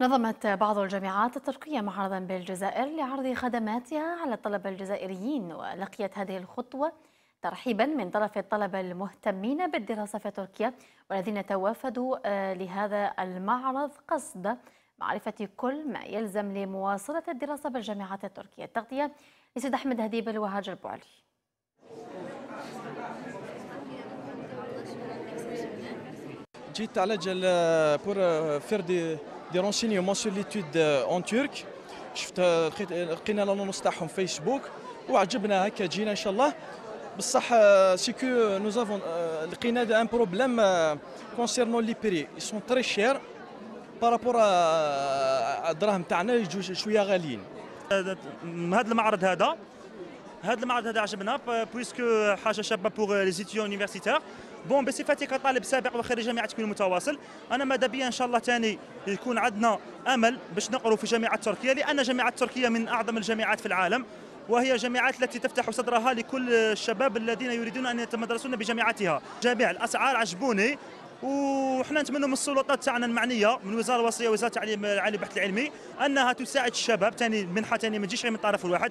نظمت بعض الجامعات التركية معرضا بالجزائر لعرض خدماتها على الطلبة الجزائريين ولقيت هذه الخطوة ترحيبا من طرف الطلبة المهتمين بالدراسة في تركيا والذين توافدوا آه، لهذا المعرض قصد معرفة كل ما يلزم لمواصلة الدراسة بالجامعات التركية. التغطية لسيد أحمد هديبل وهاجر بوعلي جيت على جال pour faire des renseignements sur l'étude en turc شفت لقيت لقينا l'annonce تاعهم فيسبوك وعجبنا هكا جينا إن شاء الله. بصح ce que nous avons لقينا un problème concernant les prix sont très chers par rapport الدراهم تاعنا يجوا شوية غاليين. هذا المعرض هذا. هذا المعرض هذا عجبنا puisque حاجة شابه pour les étudiants universitaires بون بصفتي كطالب سابق وخريج جامعه تكوين متواصل أنا ماذا بيا إن شاء الله ثاني يكون عندنا أمل باش نقروا في جامعة تركيا لأن جامعة تركيا من أعظم الجامعات في العالم وهي جامعات التي تفتح صدرها لكل الشباب الذين يريدون أن يتمدرسون بجامعتها. جميع الأسعار عجبوني وحنا نتمنى من السلطات تاعنا المعنية من الوزاره الوصية وزاره التعليم العالي البحث العلمي أنها تساعد الشباب ثاني منحة ثاني ما تجيش من طرف واحد